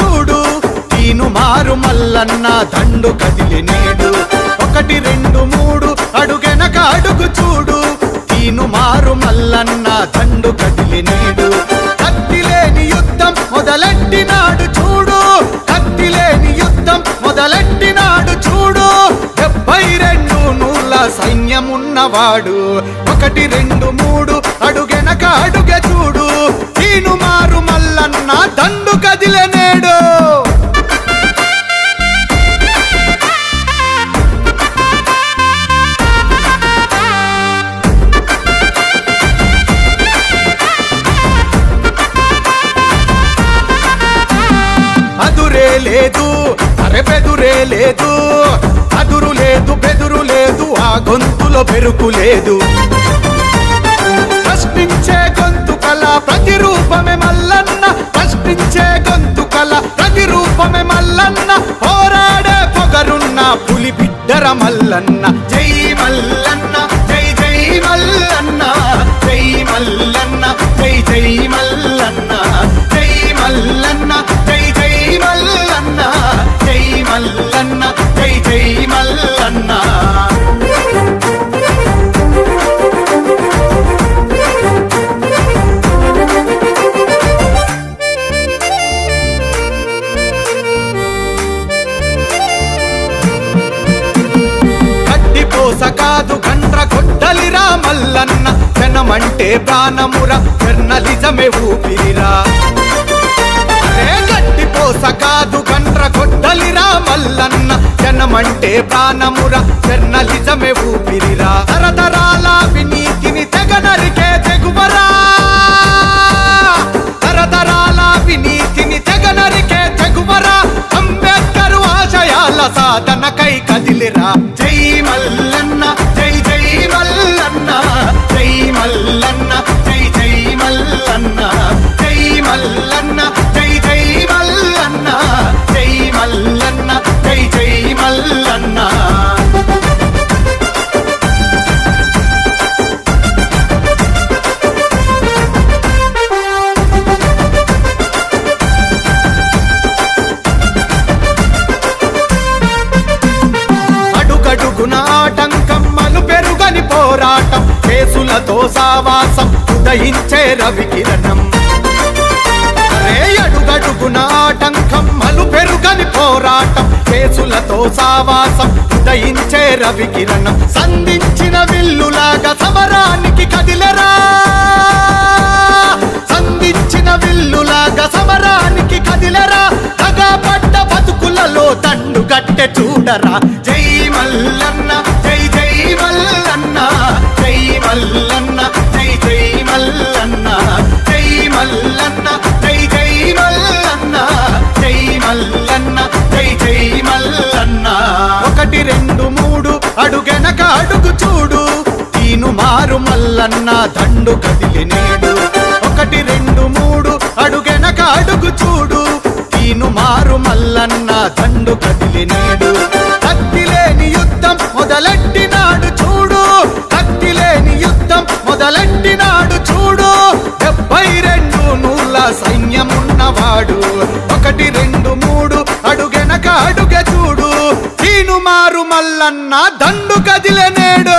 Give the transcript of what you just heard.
చూడు మారు మల్లన్న దండు కదిలి నేడు. ఒకటి రెండు మూడు అడుగెనక అడుగు చూడు. తీను మారు మల్లన్న దండు కదిలి నేడు. కత్తిలేని యుద్ధం మొదలెట్టినాడు చూడు. కత్తిలేని యుద్ధం మొదలెట్టినాడు చూడు. డెబ్బై రెండు నూళ్ళ సైన్యమున్నవాడు. ఒకటి రెండు మూడు అడుగెనక అడుగ చూడు. లేదు అరే బెదురే లేదు అదురు లేదు బెదురు లేదు ఆ గొంతులో పెరుకు లేదు. ప్రశ్నించే గొంతు కల ప్రతిరూపమే మల్లన్న ప్రశ్నించే గొంతు కల ప్రతిరూపమే మల్లన్న పోరాడే పొగరున్న పులి బిడ్డర మల్లన్న. జై మల్లన్న జై జై మల్లన్న జై మల్లన్న జై జై మల్లన్న జనమంటే ప్రాణమురా జర్నలిజమే ఊపిరిరా. గట్టి పోస కాదు కంట్ర కొట్టలిరా మల్లన్న జనమంటే ప్రాణమురా జర్నలిజమే ఊపిరిరా. తరతరాల వినీతిని తెగనరికే తెగువరా. తరతరాల వినీతిని తెగనరికే తెగువరా. అంబేద్కర్ ఆశయాల సాధనకై కదిలిరా. జై మల్లన్న జై మల్లన్న జై జై మల్లన్న జై మల్లన్న జై దోసావాసం సావాసం ఉదయించే రవికిరణం రే అడుగడుగున ఆటంకం మలు పెరుగని పోరాటం కేసులతో సావాసం ఉదయించే రవికిరణం సంధించిన విల్లులాగా సమరానికి కదిలరా. సంధించిన విల్లులాగా సమరానికి కదిలరా. తగా పడ్డ బతుకులలో తండు గట్టె చూడరా. తీను మల్లన్న దండు కదిలి నేడు. ఒకటి రెండు మూడు అడుగెనక అడుగు చూడు. తీను మారు మల్లన్న దండు కదిలి నేడు. కత్తిలేని యుద్ధం మొదలెట్టినాడు చూడు. కత్తిలేని యుద్ధం మొదలెట్టినాడు చూడు. డెబ్బై రెండు నూళ్ళ సైన్యమున్నవాడు. ఒకటి రెండు మూడు అడుగెనక అడుగ చూడు. తీను మారు మల్లన్న దండు కదిలే నేడు.